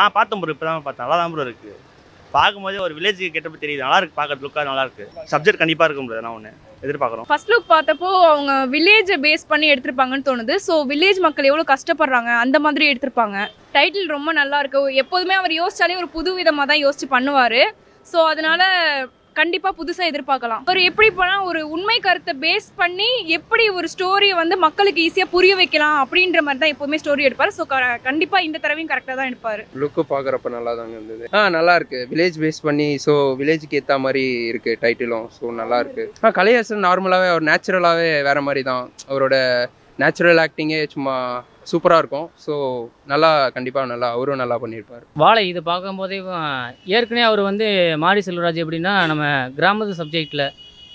ஆ பார்த்தேன் ப்ரோ இப்போ தான் பார்த்தேன். நல்லா தான் ப்ரோ இருக்குது பார்க்கும்போதே ஒரு வில்லேஜுக்கு கெட்டப்போ தெரியுது. நல்லா இருக்கு பார்க்கறது லுக்காக நல்லா இருக்கு. சப்ஜெக்ட் கண்டிப்பாக இருக்கும் ப்ரோ நான் ஒன்று எதிர்பார்க்குறோம். ஃபர்ஸ்ட் லுக் பார்த்தப்போ அவங்க வில்லேஜை பேஸ் பண்ணி எடுத்திருப்பாங்கன்னு தோணுது. ஸோ வில்லேஜ் மக்கள் எவ்வளோ கஷ்டப்படுறாங்க அந்த மாதிரி எடுத்திருப்பாங்க. டைட்டில் ரொம்ப நல்லா இருக்கு. எப்போதுமே அவர் யோசிச்சாலே ஒரு புது விதமாக தான் யோசிச்சு பண்ணுவார். ஸோ அதனால கண்டிப்பாக புதுசாக எதிர்பார்க்கலாம். அவர் எப்படி போனால் ஒரு உண்மை கருத்தை பேஸ் பண்ணி எப்படி ஒரு ஸ்டோரியை வந்து மக்களுக்கு ஈஸியாக புரிய வைக்கலாம் அப்படின்ற மாதிரி தான் எப்போவுமே ஸ்டோரி எடுப்பார். ஸோ கண்டிப்பாக இந்த தடவையும் கரெக்டாக தான் எடுப்பார். லுக்கு பார்க்குறப்ப நல்லா தாங்க இருந்தது. ஆ நல்லா இருக்கு வில்லேஜ் பேஸ் பண்ணி ஸோ வில்லேஜுக்கு ஏற்ற மாதிரி இருக்கு டைட்டிலும் ஸோ நல்லா இருக்கு ஆ கலையாசன் நார்மலாகவே அவர் நேச்சுரலாகவே வேற மாதிரி தான். அவரோட நேச்சுரல் ஆக்டிங்கே சும்மா சூப்பராக இருக்கும். ஸோ நல்லா கண்டிப்பாக நல்லா அவரும் நல்லா பண்ணியிருப்பார். வாழை இது பார்க்கும்போதே ஏற்கனவே அவர் வந்து மாரி செல்வராஜ் எப்படின்னா நம்ம கிராமத்து சப்ஜெக்டில்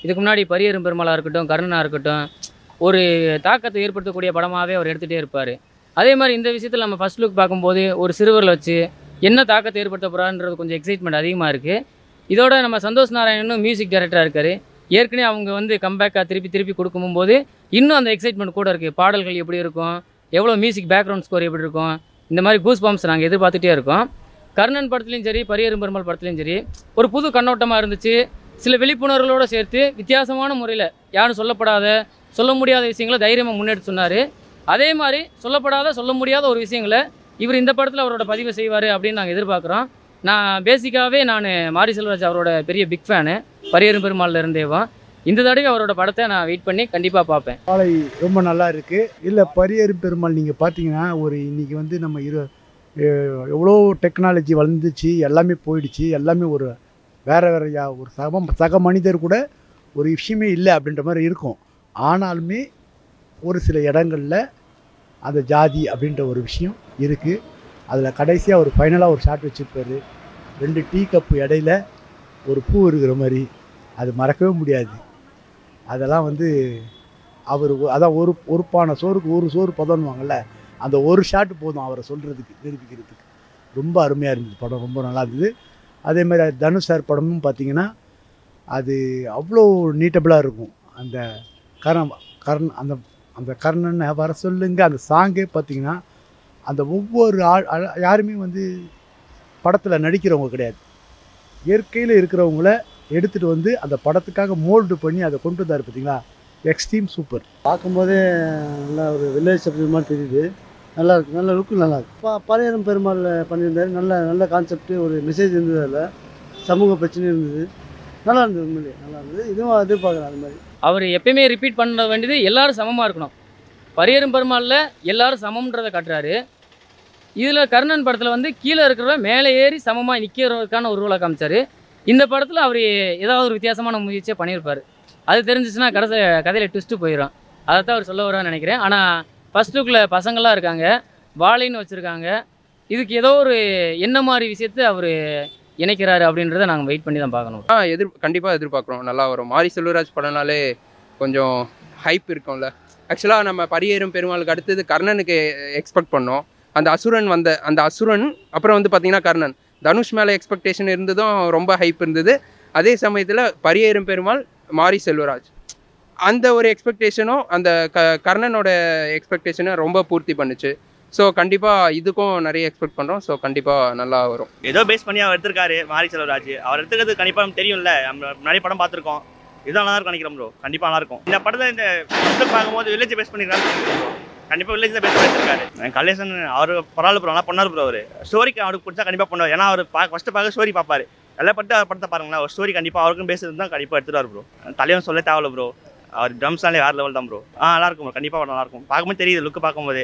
இதுக்கு முன்னாடி பரியரும் பெருமாளாக இருக்கட்டும் கருணனாக இருக்கட்டும் ஒரு தாக்கத்தை ஏற்படுத்தக்கூடிய படமாகவே அவர் எடுத்துகிட்டே இருப்பார். அதே மாதிரி இந்த விஷயத்தில் நம்ம ஃபர்ஸ்ட் லுக் பார்க்கும்போது ஒரு சிறுவரில் வச்சு என்ன தாக்கத்தை ஏற்படுத்த போகிறான்றது கொஞ்சம் எக்ஸைட்மெண்ட் அதிகமாக இருக்குது இதோட நம்ம சந்தோஷ் நாராயணனும் மியூசிக் டைரக்டராக இருக்கார். ஏற்கனவே அவங்க வந்து கம்பேக்காக திருப்பி திருப்பி கொடுக்கும்போது இன்னும் அந்த எக்ஸைட்மெண்ட் கூட இருக்குது பாடல்கள் எப்படி இருக்கும்? எவ்வளோ மியூசிக் பேக்ரவுண்ட் ஸ்கோர் எப்படி இருக்கும்? இந்த மாதிரி கூஸ் பம்ப்ஸ் நாங்கள் எதிர்பார்த்துட்டே இருக்கோம். கர்ணன் படத்துலையும் சரி பரியரும் பெருமாள் படத்துலையும் சரி ஒரு புது கண்ணோட்டமாக இருந்துச்சு. சில விழிப்புணர்வுகளோடு சேர்த்து வித்தியாசமான முறையில் யாரும் சொல்லப்படாத சொல்ல முடியாத விஷயங்களை தைரியமாக முன்னெடுத்து சொன்னார். அதே மாதிரி சொல்லப்படாத சொல்ல முடியாத ஒரு விஷயங்களை இவர் இந்த படத்தில் அவரோட பதிவு செய்வார் அப்படின்னு நாங்கள் எதிர்பார்க்குறோம். நான் பேசிக்காகவே நான் மாரி செல்வராஜ் அவரோட பெரிய பிக் ஃபேனு பரியரும் பெருமாளில் இருந்தேவா. இந்த தடவை அவரோட படத்தை நான் வெயிட் பண்ணி கண்டிப்பாக பார்ப்பேன். காலை ரொம்ப நல்லா இருக்குது இல்லை பரியேறு பெருமாள் நீங்கள் பார்த்தீங்கன்னா ஒரு இன்னைக்கு வந்து நம்ம இரு எவ்வளோ டெக்னாலஜி வளர்ந்துச்சு எல்லாமே போயிடுச்சு எல்லாமே ஒரு வேறு வேற யா- ஒரு சக சக மனிதர் கூட ஒரு விஷயமே இல்லை அப்படின்ற மாதிரி இருக்கும். ஆனாலுமே ஒரு சில இடங்களில் அந்த ஜாதி அப்படின்ற ஒரு விஷயம் இருக்குது அதில் கடைசியாக ஒரு ஃபைனலாக ஒரு ஷாட் வச்சுருப்பாரு. ரெண்டு டீ கப்பு இடையில ஒரு பூ இருக்கிற மாதிரி. அது மறக்கவே முடியாது. அதெல்லாம் வந்து அவர் அதான் ஒரு ஒரு பானை சோறுக்கு ஒரு சோறு பதம்னுவாங்கல்ல அந்த ஒரு ஷாட் போதும் அவரை சொல்கிறதுக்கு நிரூபிக்கிறதுக்கு. ரொம்ப அருமையாக இருந்தது படம் ரொம்ப நல்லா இருந்தது. அதே மாதிரி தனுஷ் சார் படமும் பார்த்தீங்கன்னா அது அவ்வளோ நீட்டபிளாக இருக்கும். அந்த கரண் கர்ண் அந்த அந்த கர்ணனை வர சொல்லுங்க அந்த சாங்கே பார்த்தீங்கன்னா அந்த ஒவ்வொரு ஆள்- யாருமே வந்து படத்தில் நடிக்கிறவங்க கிடையாது. இயற்கையில் இருக்கிறவங்கள எடுத்துகிட்டு வந்து அந்த படத்துக்காக மோல்டு பண்ணி அதை கொண்டு வந்தார் பார்த்தீங்களா எக்ஸ்ட்ரீம் சூப்பர் பார்க்கும்போதே நல்லா ஒரு வில்லேஜ் சப்ஜெக்ட் மாதிரி தெரியுது. நல்லா இருக்கு. நல்ல லுக்கு நல்லா இருக்கு. பா பரையரம் பெருமாள் பண்ணியிருந்தாரு. நல்ல நல்ல கான்செப்ட் ஒரு மெசேஜ் இருந்தது அதில். சமூக பிரச்சனை இருந்தது. நல்லா இருந்தது உண்மையிலேயே நல்லா இருந்தது. இதுவும் எதிர்பார்க்குறேன் அது மாதிரி. அவர் எப்பயுமே ரிப்பீட் பண்ண வேண்டியது எல்லாரும் சமமாக இருக்கணும். பரியரும் பெருமாளில் எல்லாரும் சமம்ன்றதை காட்டுறாரு. இதில் கர்ணன் படத்தில் வந்து கீழே இருக்கிறவ மேலே ஏறி சமமாக நிற்கிறதுக்கான ஒரு ரூலை காமிச்சார். இந்த படத்தில் அவர் ஏதாவது ஒரு வித்தியாசமான முயற்சியை பண்ணியிருப்பார். அது தெரிஞ்சிச்சுன்னா கடைசி கதையில் ட்விஸ்ட்டு போயிடும் அதை தான் அவர் சொல்ல வருவான்னு நினைக்கிறேன். ஆனால் ஃபர்ஸ்ட் லுக்கில் பசங்களாம் இருக்காங்க. வாழைன்னு வச்சுருக்காங்க. இதுக்கு ஏதோ ஒரு என்ன மாதிரி விஷயத்தை அவர் இணைக்கிறாரு அப்படின்றத நாங்கள் வெயிட் பண்ணி தான் பார்க்கணும். ஆ எதிர் கண்டிப்பாக எதிர்பார்க்குறோம். நல்லா வரும். மாரி செல்வராஜ் படம்னாலே கொஞ்சம் ஹைப் இருக்கும்ல. ஆக்சுவலாக நம்ம பரியேறும் பெருமாளுக்கு அடுத்தது கர்ணனுக்கு எக்ஸ்பெக்ட் பண்ணோம். அந்த அசுரன் வந்த அந்த அசுரன் அப்புறம் வந்து பார்த்திங்கன்னா கர்ணன். தனுஷ் மேலே எக்ஸ்பெக்டேஷன் இருந்ததும் ரொம்ப ஹைப் இருந்தது. அதே சமயத்தில் பரியேறும் பெருமாள் மாரி செல்வராஜ். அந்த ஒரு எக்ஸ்பெக்டேஷனும் அந்த க கர்ணனோட எக்ஸ்பெக்டேஷனை ரொம்ப பூர்த்தி பண்ணுச்சு. ஸோ கண்டிப்பாக இதுக்கும் நிறைய எக்ஸ்பெக்ட் பண்ணுறோம் ஸோ கண்டிப்பாக நல்லா வரும். ஏதோ பேஸ் பண்ணி அவர் எடுத்திருக்காரு மாரி செல்வராஜ். அவர் எடுத்துக்கிறது கண்டிப்பாக நமக்கு தெரியும்ல. நம்ம நிறைய படம் பார்த்துருக்கோம். இதுதான் நல்லா இருக்கும் நினைக்கிறோம் ப்ரோ கண்டிப்பாக நல்லா இருக்கும். இந்த படத்தை இந்த பார்க்கும்போது வில்லேஜ் பேஸ் பண்ணிக்கிறாங்க கண்டிப்பாக வில்லேஜ் தான் பேசி பண்ணி கலேசன் அவர் பரவாயில்ல ப்ரோ நல்லா பண்ணார் ப்ரோ அவர். ஸ்டோரிக்கு அவருக்கு பிடிச்சா கண்டிப்பாக பண்ணுவார். ஏன்னா அவர் பா ஃபஸ்ட்டு பார்க்க ஸ்டோரி பார்ப்பாரு. எல்லாம் பட்டு அவர் படத்தை பாருங்களேன். ஒரு ஸ்டோரி கண்டிப்பாக அவருக்கும் பேஸ் இருந்தால் கண்டிப்பாக எடுத்துருவார் ப்ரோ தலைவன் சொல்ல தேவையில்ல ப்ரோ அவர் ட்ரம்ஸ்னாலே வேறு லெவல் தான் ப்ரோ ஆ நல்லா இருக்கும். கண்டிப்பாக நல்லா இருக்கும் பார்க்கும்போது தெரியுது லுக்கு பார்க்கும்போது.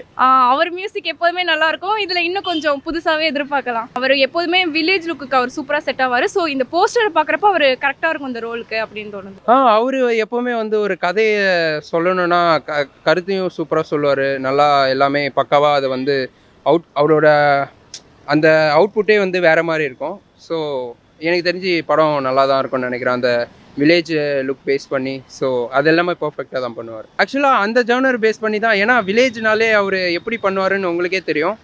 அவர் மியூசிக் எப்போதுமே நல்லா இருக்கும் இதுல இன்னும் கொஞ்சம் புதுசாவே எதிர்பார்க்கலாம். அவர் எப்போதுமே வில்லேஜ் லுக்குக்கு அவர் சூப்பரா செட் ஆவாரு. ஸோ இந்த போஸ்டர் பாக்குறப்ப அவர் கரெக்டா இருக்கும் இந்த ரோலுக்கு அப்படின்னு தோணுது. ஆ அவர் எப்போவுமே வந்து ஒரு கதையை சொல்லணும்னா க கருத்தையும் சூப்பராக சொல்லுவார். நல்லா எல்லாமே பக்காவாக அதை வந்து அவுட் அவரோட அந்த அவுட்புட்டே வந்து வேறு மாதிரி இருக்கும். ஸோ எனக்கு தெரிஞ்சு படம் நல்லா தான் இருக்கும்னு நினைக்கிறேன். அந்த வில்லேஜ் லுக் பேஸ் பண்ணி ஸோ அது எல்லாமே பர்ஃபெக்டாக தான் பண்ணுவார். ஆக்சுவலாக அந்த ஜானர் பேஸ் பண்ணி தான் ஏன்னா வில்லேஜ்னாலே அவர் எப்படி பண்ணுவாருன்னு உங்களுக்கே தெரியும்.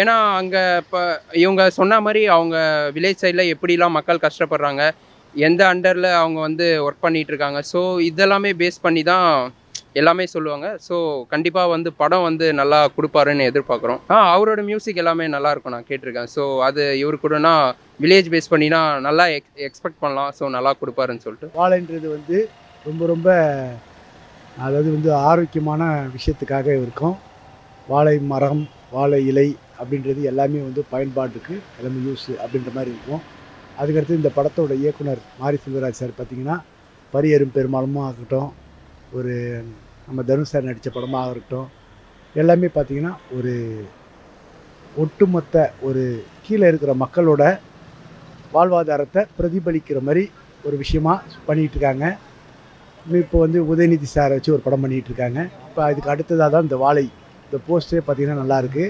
ஏன்னா அங்கே இப்போ இவங்க சொன்ன மாதிரி அவங்க வில்லேஜ் சைடில் எப்படிலாம் மக்கள் கஷ்டப்படுறாங்க எந்த அண்டரில் அவங்க வந்து ஒர்க் பண்ணிகிட்ருக்காங்க இருக்காங்க ஸோ இதெல்லாமே பேஸ் பண்ணி தான் எல்லாமே சொல்லுவாங்க. ஸோ கண்டிப்பாக வந்து படம் வந்து நல்லா கொடுப்பாருன்னு எதிர்பார்க்குறோம். ஆ அவரோட மியூசிக் எல்லாமே நல்லா இருக்கும் நான் கேட்டிருக்கேன். ஸோ அது இவரு கூடனா வில்லேஜ் பேஸ் பண்ணினா நல்லா எக் எக்ஸ்பெக்ட் பண்ணலாம். ஸோ நல்லா கொடுப்பாருன்னு சொல்லிட்டு. வாழைன்றது வந்து ரொம்ப ரொம்ப அதாவது வந்து ஆரோக்கியமான விஷயத்துக்காக இருக்கும். வாழை மரம் வாழை இலை அப்படின்றது எல்லாமே வந்து பயன்பாட்டுக்கு எல்லாமே யூஸ் அப்படின்ற மாதிரி இருக்கும். அதுக்கடுத்து இந்த படத்தோட இயக்குனர் மாரி செல்வராஜ் சார் பார்த்திங்கன்னா பரியரும் பெருமாளமும் ஆகட்டும் ஒரு நம்ம தனுஷ் சார் நடித்த படமாக இருக்கட்டும் எல்லாமே பார்த்தீங்கன்னா ஒரு ஒட்டுமொத்த ஒரு கீழே இருக்கிற மக்களோட வாழ்வாதாரத்தை பிரதிபலிக்கிற மாதிரி ஒரு விஷயமாக பண்ணிகிட்ருக்காங்க இப்போ வந்து உதயநிதி சாரை வச்சு ஒரு படம் பண்ணிகிட்டு இருக்காங்க. இப்போ அதுக்கு அடுத்ததாக தான் இந்த வாழை. இந்த போஸ்டரே பார்த்தீங்கன்னா நல்லாயிருக்கு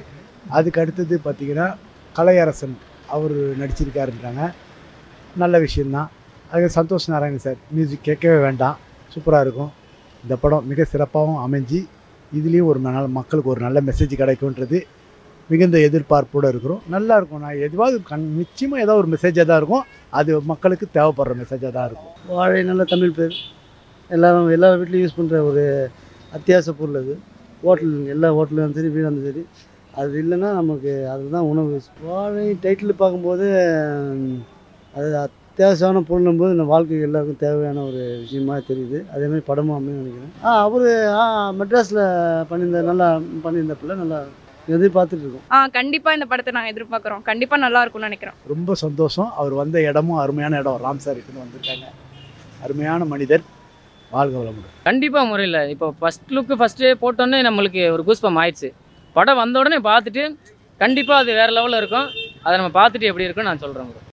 அதுக்கு அடுத்தது பார்த்தீங்கன்னா கலையரசன் அவர் நடிச்சிருக்காருன்றாங்க. நல்ல விஷயந்தான் அது சந்தோஷ் நாராயணன் சார் மியூசிக் கேட்கவே வேண்டாம். சூப்பராக இருக்கும். இந்த படம் மிக சிறப்பாகவும் அமைஞ்சு இதுலேயும் ஒரு நல்ல மக்களுக்கு ஒரு நல்ல மெசேஜ் கிடைக்கும்ன்றது மிகுந்த எதிர்பார்ப்போடு இருக்கிறோம். நல்லா இருக்கும் நான் எதுவாவது கண் நிச்சயமாக ஏதாவது ஒரு மெசேஜாக தான் இருக்கும். அது மக்களுக்கு தேவைப்படுற மெசேஜாக தான் இருக்கும். வாழை நல்ல தமிழ் பேர். எல்லாரும் எல்லா வீட்லையும் யூஸ் பண்ணுற ஒரு அத்தியாவசிய பொருள் அது. ஹோட்டல் எல்லா ஹோட்டலும் சரி வீடாக சரி. அது இல்லைன்னா நமக்கு அதுதான் உணவு. வாழை டைட்டில் பார்க்கும்போது அது அத்தியாவசியமான பொருளும் போது நம்ம வாழ்க்கைக்கு எல்லாருக்கும் தேவையான ஒரு விஷயமா தெரியுது. அதே மாதிரி படமும் அமையும் நினைக்கிறேன். ஆ அவர் ஆ மெட்ராஸில் பண்ணியிருந்த நல்லா பண்ணியிருந்த பிள்ளை நல்லா எதிர்பார்த்துட்டு இருக்கோம் ஆ கண்டிப்பா இந்த படத்தை நாங்க எதிர்பார்க்குறோம். கண்டிப்பா நல்லா இருக்கும்னு நினைக்கிறோம். ரொம்ப சந்தோஷம். அவர் வந்த இடமும் அருமையான இடம். ராம் சார் இட்டுன்னு வந்திருக்காங்க. அருமையான மனிதர். வாழ்க வளமுடன். கண்டிப்பாக முறையில். இப்போ ஃபஸ்ட் லுக்கு ஃபஸ்ட்டு போட்டோன்னே நம்மளுக்கு ஒரு கூஸ்பம் ஆயிடுச்சு. படம் வந்த உடனே பார்த்துட்டு கண்டிப்பாக அது வேறு லெவலில் இருக்கும். அதை நம்ம பார்த்துட்டு எப்படி இருக்குன்னு நான் சொல்கிறேன்